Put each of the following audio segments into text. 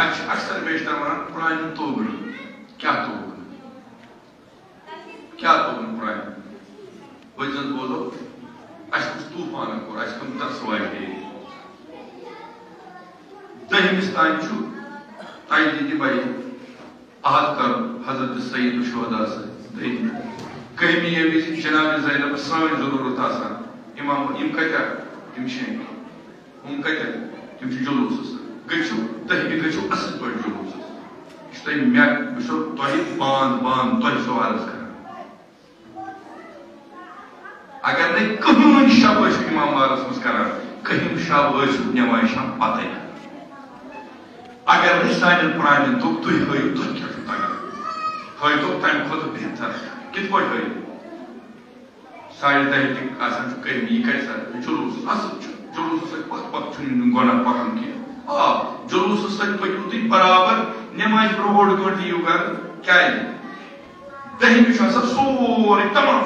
اچھا اکثر بیشتر ونان پران توگر کیا توگر کیا توگر پران وجن بولو اچھا کچھ طوفان کور اچھا کم تر سوائی دہمس تان چھو تائی دیدی بھائی آہد کر حضرت سید الشہداء سے دہمی کہیں بھی یہ بھی جناب زینب سوائن ضرورت آسان امام ام کتیا تم شین ہم کتیا تم جلوس گچھو تہمی گچھو، اصل پہ جلوس یہ تھی مے بچو تہ باند باند تہ سو عرض کر اگر نہیں کہین شب امام بارس مز کر کہین شب نماز شام پتہ اگر نہیں سان پران دک تھی ہو تھی کیا تگان ہو تمہ کھت بہتر کت پہ ہو ساڑھے دہ تک آسان کہین یہ کیسا جلوس، اصل جلوس سک پت پت گناہ پکان کی آ جلوس سک پکو تھی برابر نماز برو گنٹ یو کر کیا دہمی سورے تمام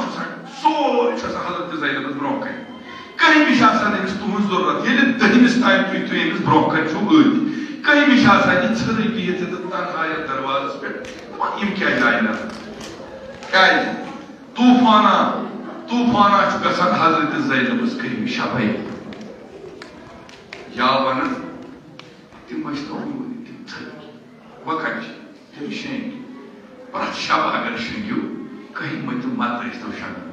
سورے حضرت زینب برو کن کہیں بھی تہذ ضرورت یل دہمس تین تھی تھی امس برو کن چھو ات کہیں بھی آسان یہ ژھرے بہت تنہا یتھ دروازس پہ یم کیا جائے نا کیا طوفانہ طوفانہ گژھان حضرت زینبس کہیں شبے یا ونان تم تو تم تھک وہ کچھ تم شینگ پرت شب اگر شنگیو کہیں مت مت تو شنگ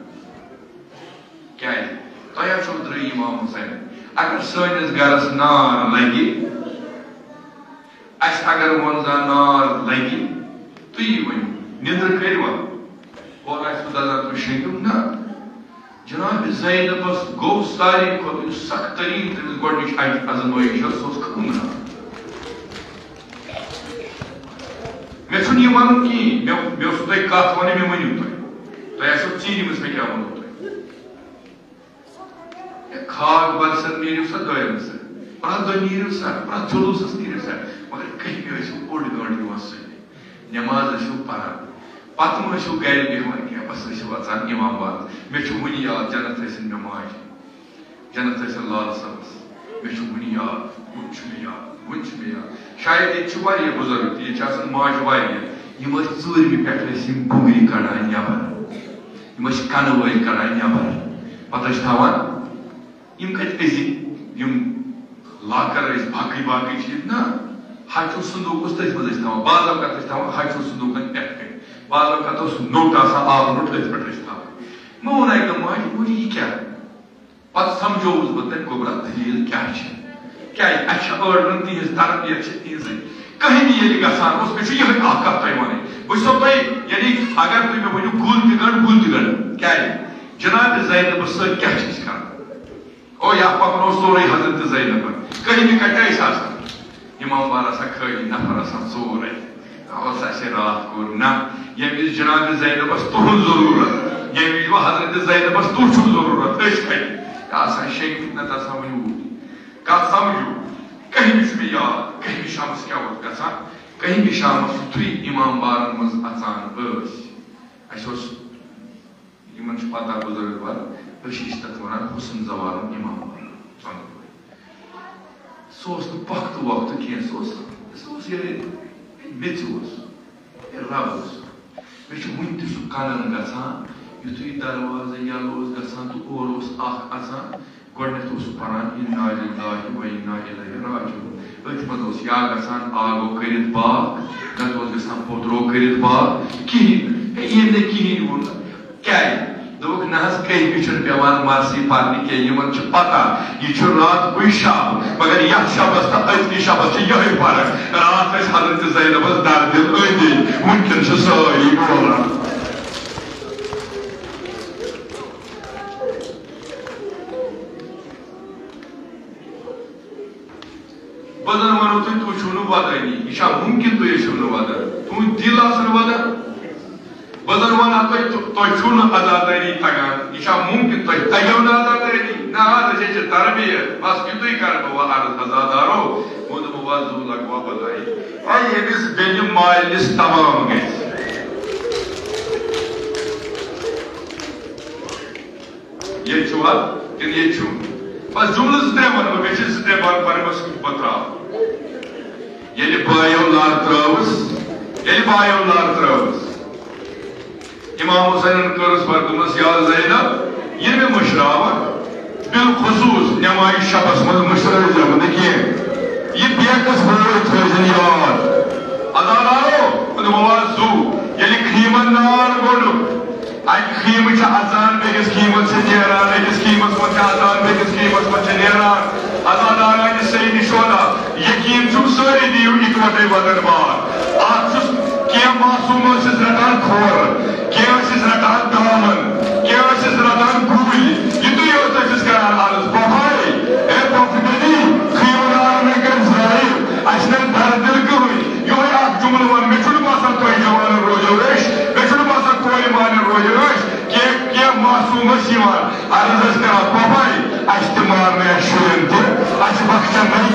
کیا تہ چھو در امام حسین اگر سنس گرس نار لگی اس اگر ونزا نار لگی تھی ون ندر کروا اور اس دزا تو شنگیو نا جناب زینبس گو ساری کھت سخت ترین تمس گۄڈنِچ ازمٲیش چھُنہٕ یہِ وَنُن کِہیٖنۍ مےٚ مےٚ اوسوٕ تۄہہِ کَتھ وَنٕنۍ مےٚ ؤنِو تُہۍ تۄہہِ آسیو ژیٖنِمٕژ مےٚ کیٛاہ ووٚنوٕ تۄہہِ کھاگ برسن نیٖرِو سا دٲرِم سا پرٛٮ۪تھ دۄہ نیٖرِو سا پرٛٮ۪تھ جلوٗسَس نیٖرِو سا مگر کٔہمہِ ٲسِو اوٚڑ گٲنٛٹہٕ یِوان سۭتۍ نٮ۪ماز ٲسِو پَران پتہٕ مہ ٲسِو گرِ بیٚہوان کینٛہہ بس ٲسِو اژان اِمام باد مےٚ چھُ وٕنہِ یاد جنت ٲسِن مےٚ ماجہِ جنت ٲسِن لال صٲبس مےٚ چھُ وٕنہِ یاد وٕنہِ چھُ مےٚ یاد وٕنہِ چھُ مےٚ یاد شاید ییٚتہِ چھِ واریاہ بُزرگ تہِ ییٚتہِ چھِ آسان ماجہِ واریاہ یِم ٲسۍ ژوٗرمہِ پٮ۪ٹھ ٲسۍ یِم بُگرِ کڑان نٮ۪بر یِم ٲسۍ کَنہٕ وٲلۍ کڑان نٮ۪بر پتہٕ ٲسۍ تھاوان یِم کَتہِ أزِکۍ یِم لاکر ٲسۍ باقٕے باقٕے چیٖز نہ ہچوٗ صندوٗق اوس تٔتھۍ منٛز ٲسۍ تھاوان بعض اوقات ٲسۍ تھاوان ہچوٗ صندوٗقن پٮ۪ٹھ کَنۍ بعض اوقات اوس نوٚٹ آسان آب نوٚٹ أتھۍ پٮ۪ٹھ ٲسۍ تھاوان مےٚ ووٚن اَکہِ دۄہ ماجہِ ووٚن یہِ کیٛاہ پتہٕ سمجھووُس بہٕ تٔمۍ گوٚبرا دٔلیٖل کیٛاہ چھِ کیٛازِ اَسہِ چھِ ٲڑرَن تِہنٛز تربیت چھِ تِہنٛزٕے کٕہٕنۍ ییٚلہِ گژھان اوس مےٚ یعنی اگر تُہۍ مےٚ ؤنِو گُل تہِ گنٛڈ گُل تہِ گنٛڈ کیٛازِ جِنابِ زینبَس کران او یا پَکنو سورُے حضرت زینبَن کٕہٕنۍ کَتہِ ٲسۍ آسان اِمام بار آسان خٲلی نفر آسان ژورے اوس اَسہِ راتھ کوٚر نہ ییٚمہِ وِزِ جِنابِ زینبَس تُہُنٛد ضروٗرت ییٚمہِ حضرت زینبَس تُہۍ چھُو ضروٗرت أسۍ آسان شیٚنٛگِتھ نَتہٕ آسان وۄنۍ اوٗرۍ کَتھ سَمجھو؟ کٔہمہِ چھُ مےٚ یاد کٔہمہِ شامَس کیٛاہ اوس گژھان کٔہمہِ شامَس یُتھُے اِمام بارَن منٛز اَژان ٲسۍ اَسہِ اوس یِمن چھُ پتہ بُزرگ وَر أسۍ ٲسۍ تَتھ وَنان حُسن زوالُن اِمام بارُن ژۄنٛدٕ سُہ اوس نہٕ پۄختہٕ وۄختہٕ کینٛہہ سُہ اوس سُہ اوس یِہوٚے میٚژِ اوس رب اوس مےٚ چھُ وٕنہِ تہِ سُہ دروازٕ اوس گۄڈٕنٮ۪تھ اوس سُہ پَران اِنا لِلٰہِ و اِنا اِلیہِ راجعوٗن۔ أتھۍ منٛز اوس یا گژھان آگو کٔرِتھ باغ نَتہٕ اوس گژھان پوترو کٔرِتھ باغ کِہیٖنۍ ییٚمۍ نہٕ کِہیٖنۍ ووٚن کیٛازِ دوٚپُکھ نہ حظ کٔہمہِ چھُنہٕ پٮ۪وان مرثی پَرنہِ کینٛہہ یِمن چھِ پتہ یہِ چھُ رات کُے شب مگر یتھ شبس تہٕ أزکہِ شبس چھِ یِہوٚے فرق راتھ ٲسۍ حضرت زینبس دردِل أنٛدۍ أنٛدۍ وٕنکٮ۪ن چھِ سٲری بولان بہٕ زن وَنو تۄہہِ تُہۍ چھِو نہٕ ودٲنی یہِ چھا مُمکِن تُہۍ ٲسِو نہٕ ودان تُہُنٛد دِل آسن ودان بہٕ زن وَنہٕ تۄہہِ تۄہہِ چھُو نہٕ ادادٲری تگان یہِ چھا مُمکِن تۄہہِ تگیو نہٕ ادادٲری نہ حظ أسۍ چھِ تربیت بس یِتُے کرٕ بہٕ وۄنۍ عرض ازادارو ووٚن بہٕ وۄنۍ زوٗ لگوا بدٲیی اے ییٚمِس بیٚنہِ مالِس تمام گژھِ ییٚتہِ چھُو حظ کِنہٕ ییٚتہِ چھُو بس جملہٕ زٕ ترٛےٚ وَنہٕ بہٕ مےٚ چھِ زٕ ترٛےٚ ییٚلہِ بایو لار ترٛٲوٕس ییٚلہِ بایو لار ترٛٲوٕس امام حسینن کٔرٕس بردمس یا زینب ییٚمہِ مٔشراوَکھ بالخصوٗص نٮ۪مایہِ شبس منٛز مٔشرٲوزیٚو نہٕ کینٛہہ یہِ بیکس بٲے تھٲیزٮ۪ن یاد ادالارو وَنوازوٗ ییٚلہِ خیٖمن نار گوٚنُکھ اَکہِ خیٖمہٕ چھِ اَژان بیٚکِس خیٖمَس چھِ نیران أکِس خیٖمَس منٛز چھِ اَژان بیٚکِس خیٖمَس منٛز چھِ نیران اَزان آران چھِ صحیح نِشونا سوری دیو اکوٹے بدر بار آج آسس کیا معصوم اسس رٹان کھور، کیا اسس رٹان دامن، کیا اسس رٹان گوبل یہ تو یہ ہوتا اسس کران آرز بہائی اے پوفیدی خیون آرمی کے زائر اسنن در دل کے ہوئی۔ یو ہے آپ جمل ون میں چھوڑ پاسا کوئی جوان روجو ریش میں چھوڑ پاسا کوئی مان روجو ریش کہ کیا معصوم اس یوان آرز اس کران بہائی اشتمار مارنے شورن تھی اش بخشن نہیں۔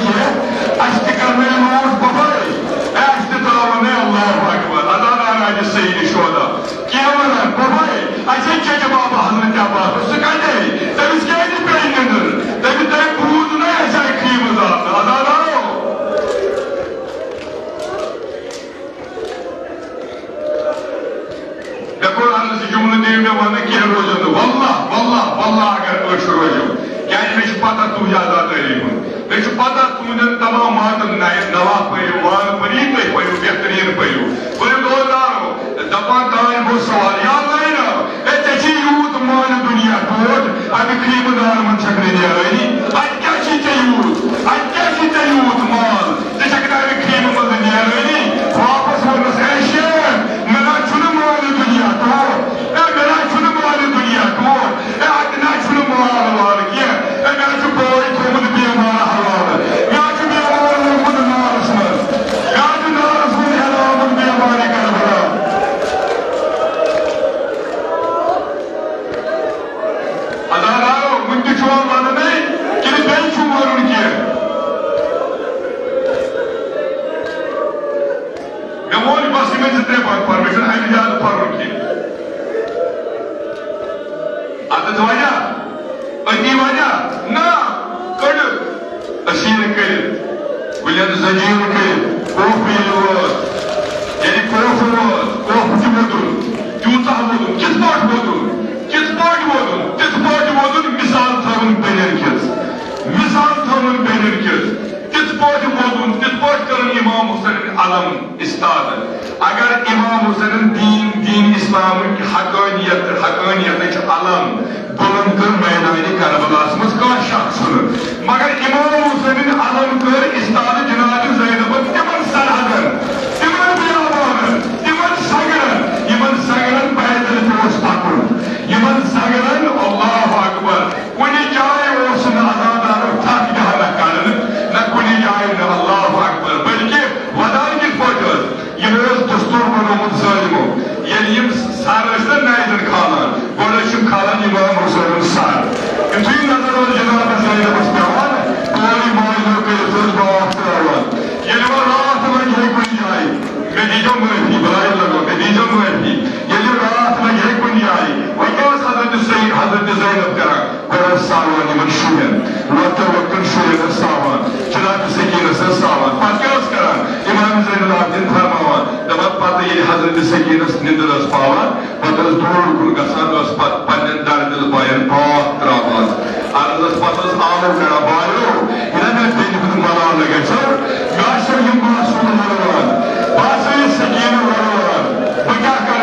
Adet vanya, anni vanya, na, kalu, aşire kalu, bilen zancir kalu, kofil var, yani kofil var, kofil budur, yutah budur, kisbar budur, kisbar budur, kisbar budur, misal tanım belirkez, misal tanım belirkez, kisbar budur, kisbar tanım İmam Hüseyin alam istadı. Agar İmam Hüseyin din دین اسلام حقانیت حقانیت علم بلند کر میدان کربلا مز شخص مگر امام حسین علم کر استاد جناب زینب تمن سرحد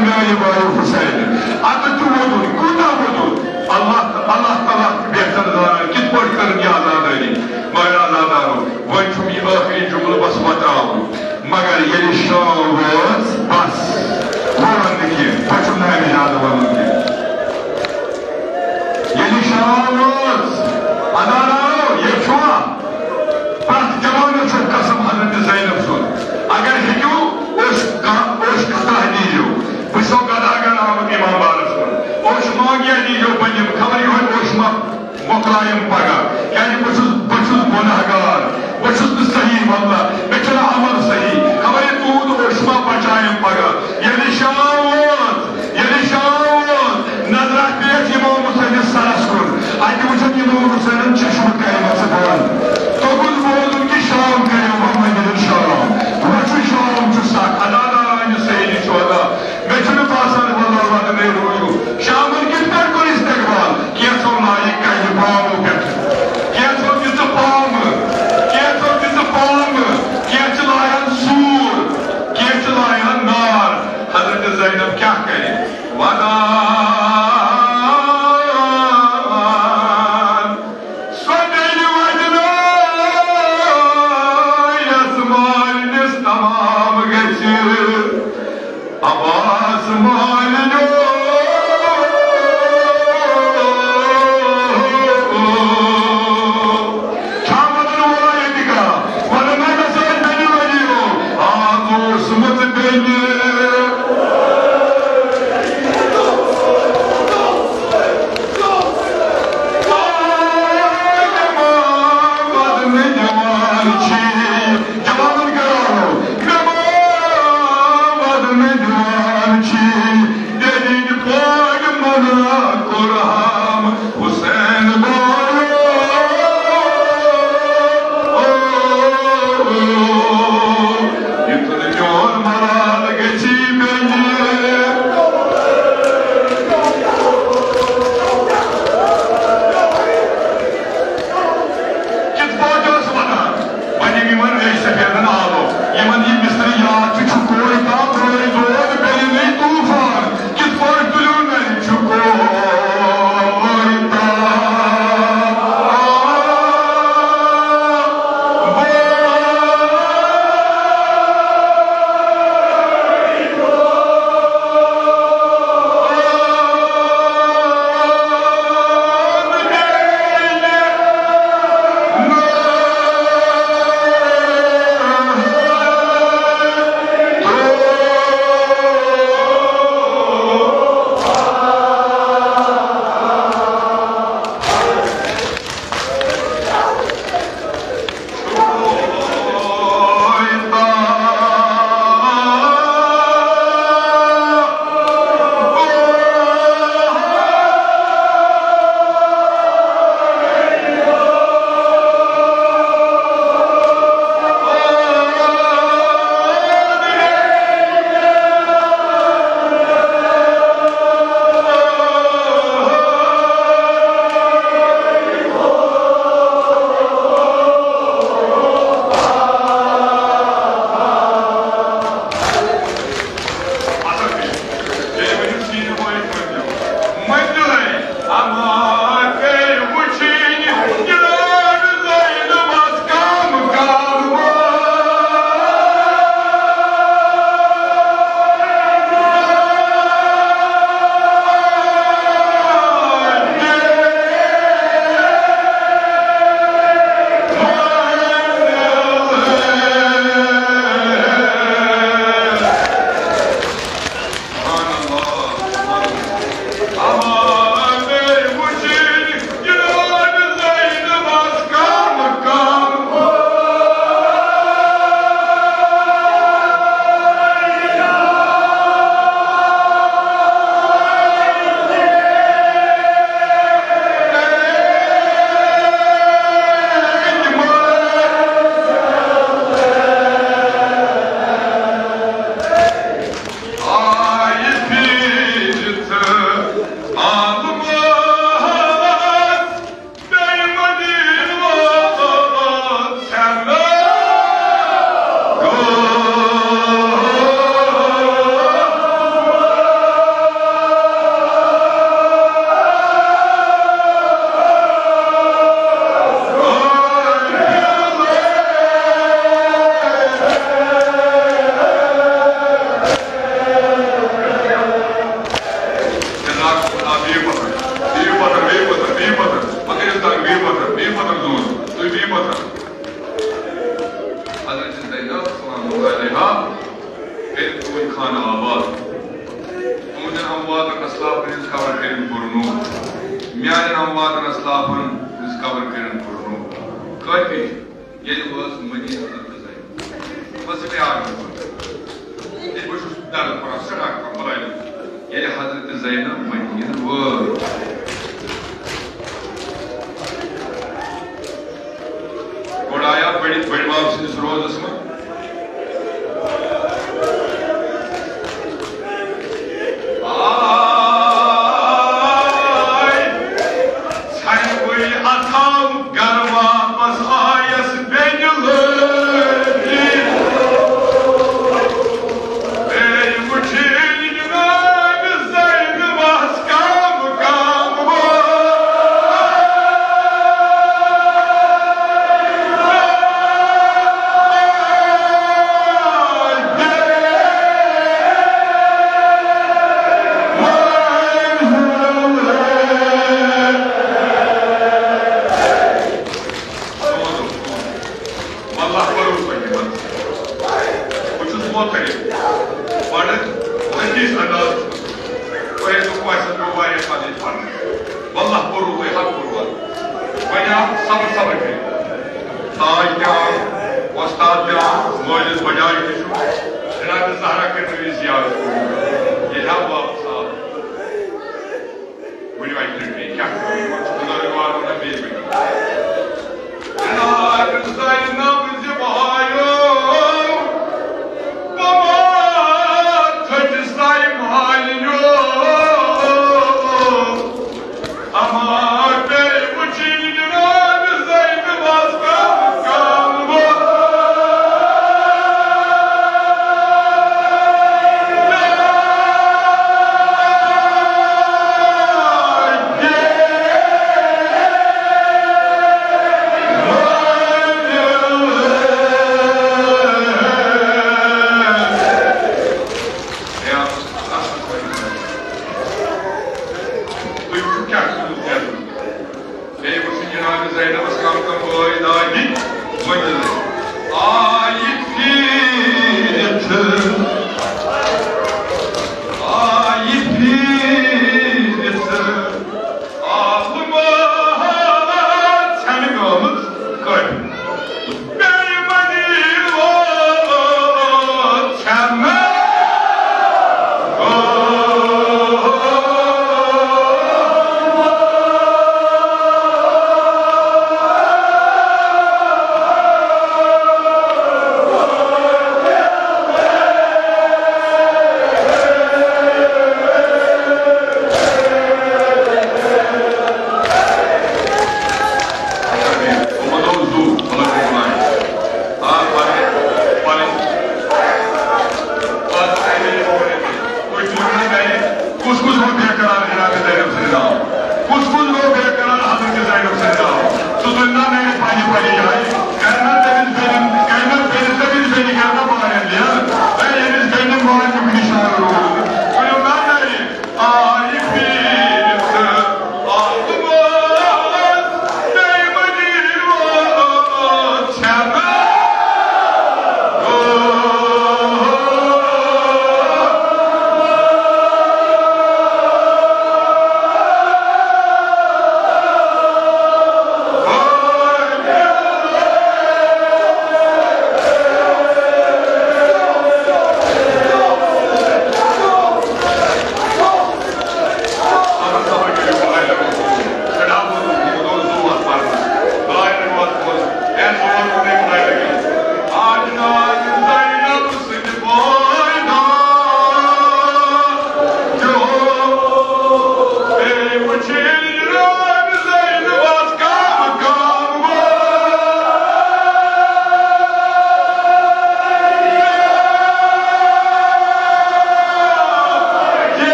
حسین ات موت کو موت اللہ اللہ تعالیٰ بہتر kurayım para. Yani bu suç bu. یہ حضرت زینب مدینہ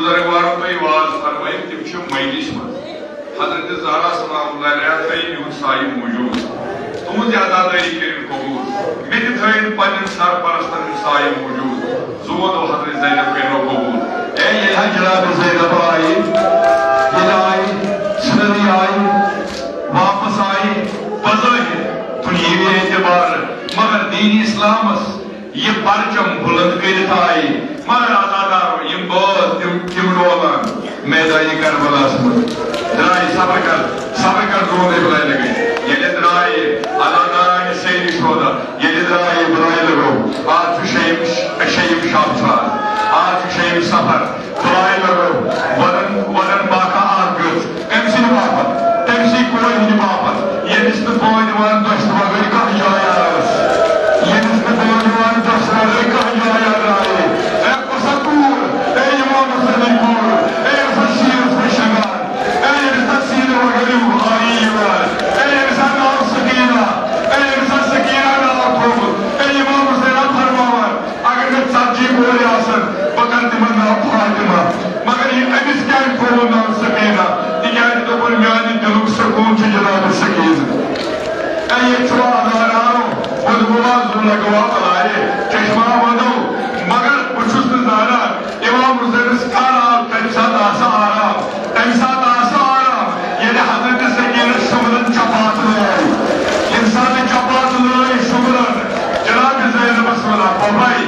بزرگواروں پہ واز فرمائی تم چھو مجلس من حضرت زہرہ صلی اللہ علیہ تھی یہود سائی موجود تم زیادہ داری کرن قبول میں تھین پنن سر پرستن سائی موجود زود و حضرت زینب کرن قبول اے یہ ہاں جناب زینب آئی یہ آئی سنری آئی واپس آئی بظاہر دنیوی اعتبار مگر دین اسلام اس، یہ پرچم بلند کرتا آئی Maranada imboz timrola medai karbalas drai sabakar sabakar role bilaylagi yele drai alanara seyri şoda yele drai bilaylago atü şeyim şeyim şapsa atü şeyim safar. Bilaylago my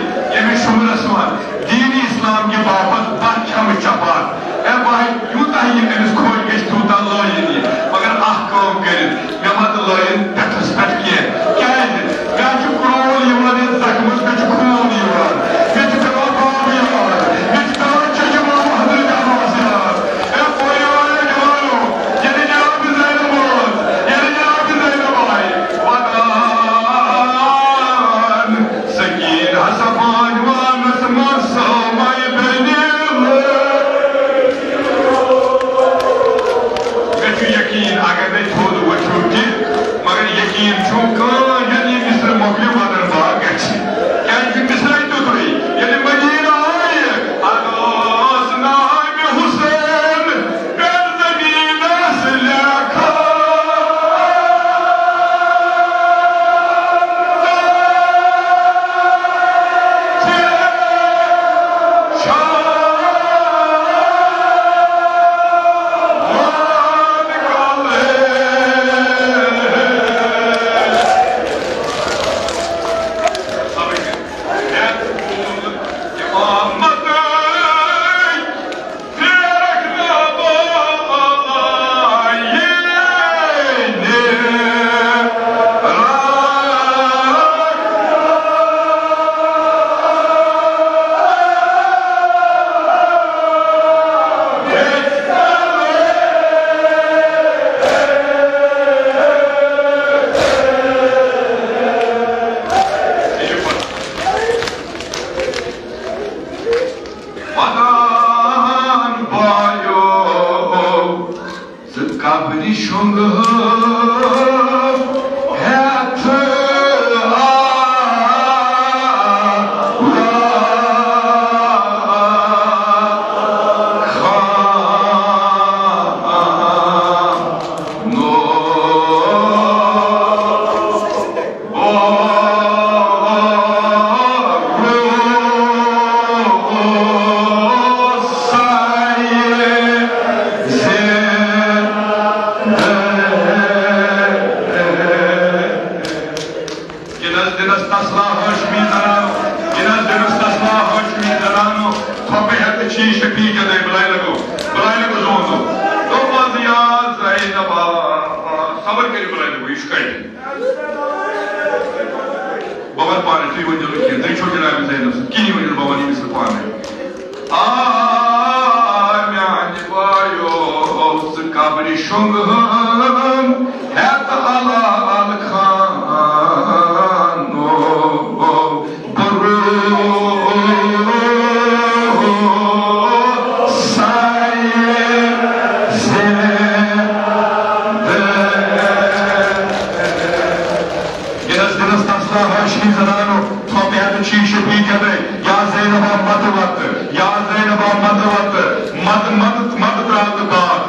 Sam Trocon. شوم هب على الخان برو ساير Biraz biraz taşlar her şeyi zararlı. Toplayan çiğ şüpheyi kebe. Ya Zeynep Ahmet'i battı. Ya Zeynep Ahmet'i battı. Madı madı madı dağıldı dağıldı.